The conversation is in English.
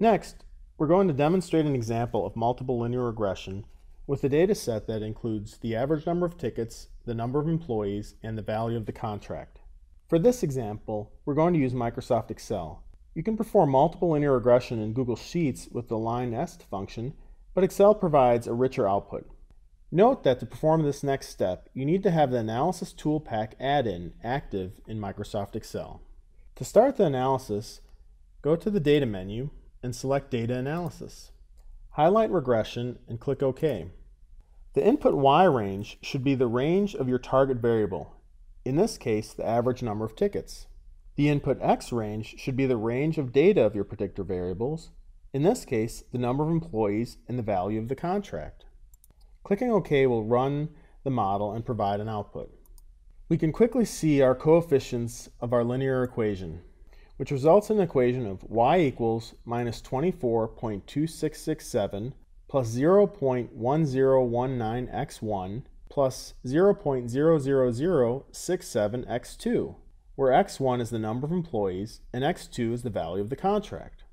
Next, we're going to demonstrate an example of multiple linear regression with a data set that includes the average number of tickets, the number of employees, and the value of the contract. For this example, we're going to use Microsoft Excel. You can perform multiple linear regression in Google Sheets with the LINEST function, but Excel provides a richer output. Note that to perform this next step, you need to have the Analysis ToolPak add-in active in Microsoft Excel. To start the analysis, go to the Data menu and select Data Analysis. Highlight Regression and click OK. The input y range should be the range of your target variable, in this case the average number of tickets. The input x range should be the range of data of your predictor variables, in this case the number of employees and the value of the contract. Clicking OK will run the model and provide an output. We can quickly see our coefficients of our linear equation which results in an equation of y equals minus 24.2667 plus 0.1019x1 plus 0.00067x2, where x1 is the number of employees and x2 is the value of the contract.